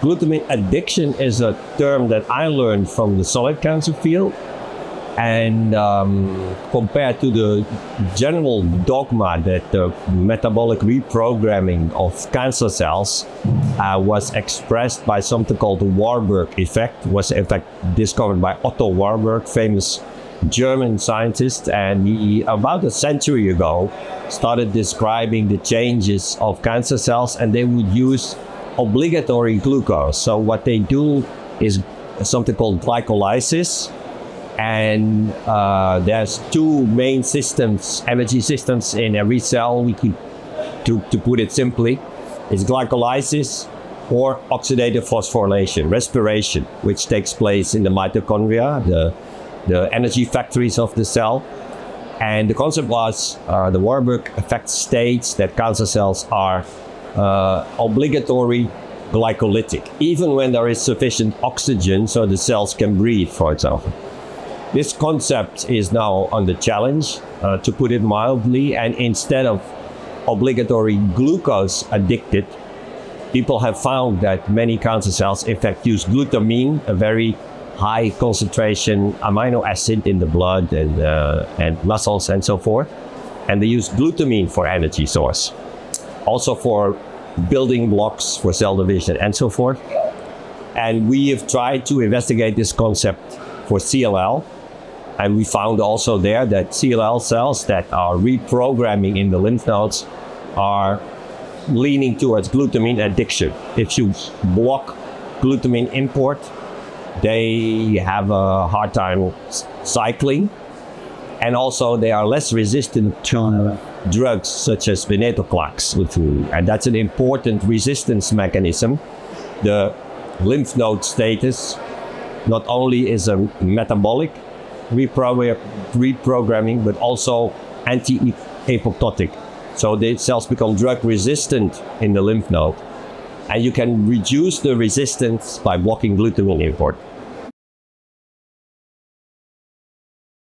Glutamine addiction is a term that I learned from the solid cancer field. And um, compared to the general dogma that the metabolic reprogramming of cancer cells uh, was expressed by something called the Warburg effect, was in fact discovered by Otto Warburg, famous German scientist, and he about a century ago started describing the changes of cancer cells, and they would use obligatory glucose. So what they do is something called glycolysis, and uh, there's two main systems, energy systems in every cell. We could, to, to put it simply, is glycolysis or oxidative phosphorylation, respiration, which takes place in the mitochondria, the, the energy factories of the cell. And the concept was uh, the Warburg effect states that cancer cells are obligatory glycolytic, even when there is sufficient oxygen so the cells can breathe, for example. This concept is now under challenge, uh, to put it mildly, and instead of obligatory glucose addicted, people have found that many cancer cells, in fact, use glutamine, a very high concentration amino acid in the blood and, uh, and muscles and so forth. And they use glutamine for energy source, also for building blocks for cell division and so forth. And we have tried to investigate this concept for CLL, and we found also there that CLL cells that are reprogramming in the lymph nodes are leaning towards glutamine addiction. If you block glutamine import, they have a hard time cycling. And also, they are less resistant to drugs such as venetoclax. And that's an important resistance mechanism. The lymph node status not only is a metabolic reprogramming, but also anti-apoptotic. So the cells become drug resistant in the lymph node. And you can reduce the resistance by blocking glutamine import.